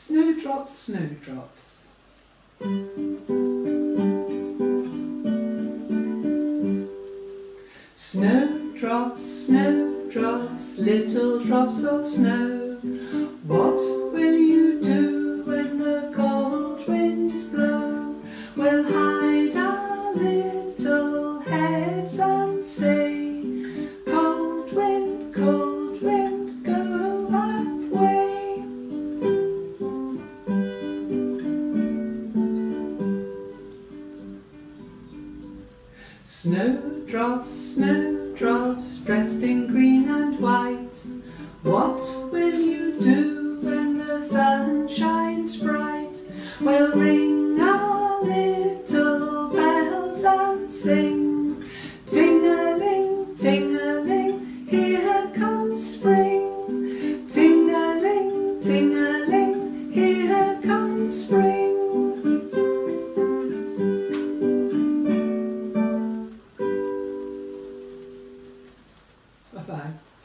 Snowdrops, snowdrops. Snowdrops, snowdrops, little drops of snow. What will you do when the cold winds blow? We'll hide our little heads Snowdrops, snowdrops, dressed in green and white. What will you do when the sun shines bright? We'll ring our little bells and sing. Ting-a-ling, ting-a-ling, here comes spring. Bye-bye.